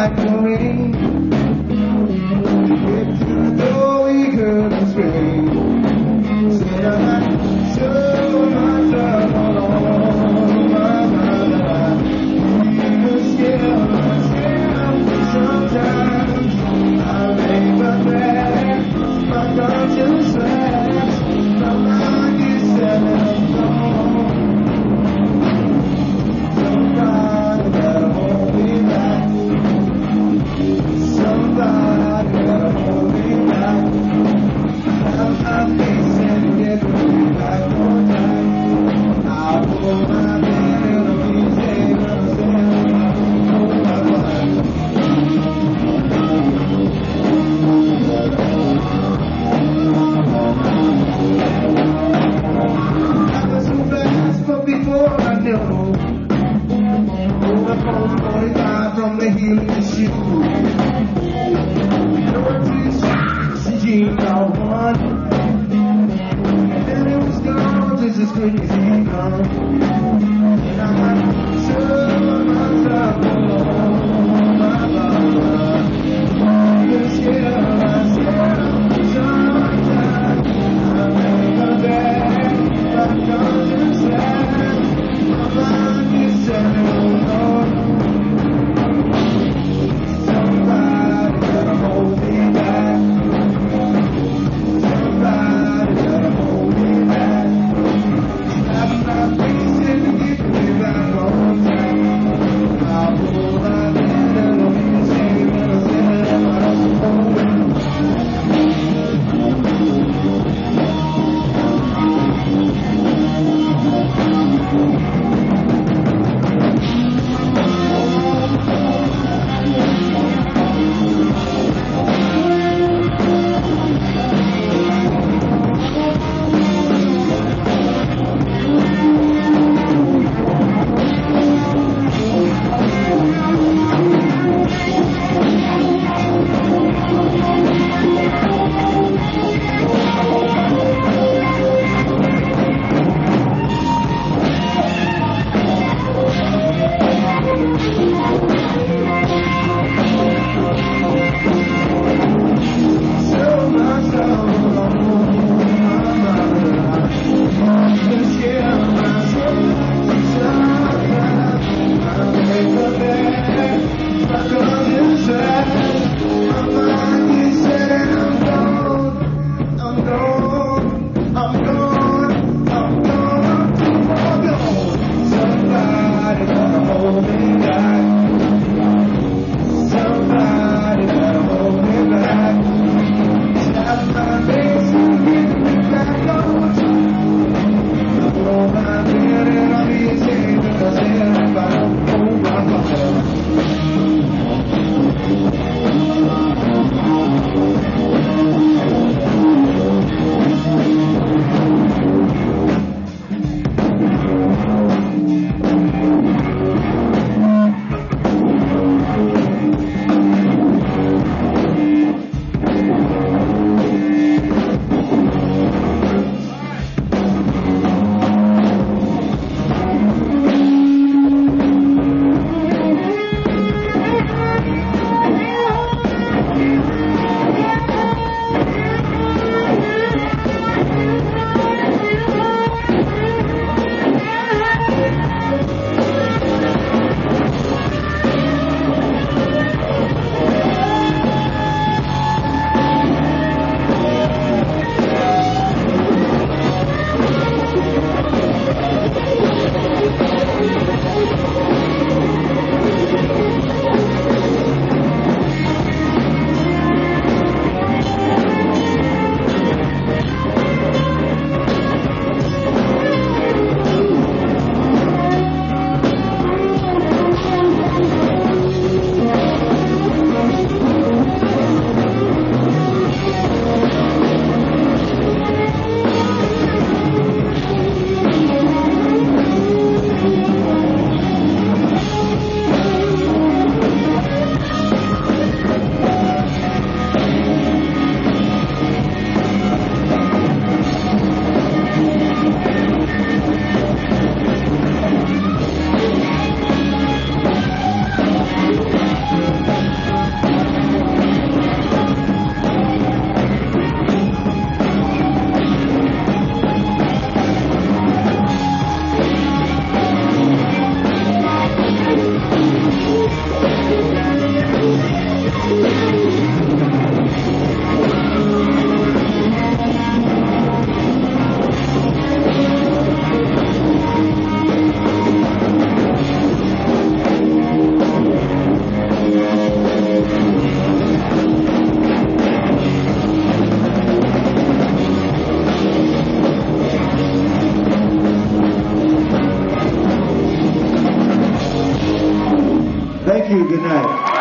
like the rain. think I want. And it was gone just as quick as he. You. Good night.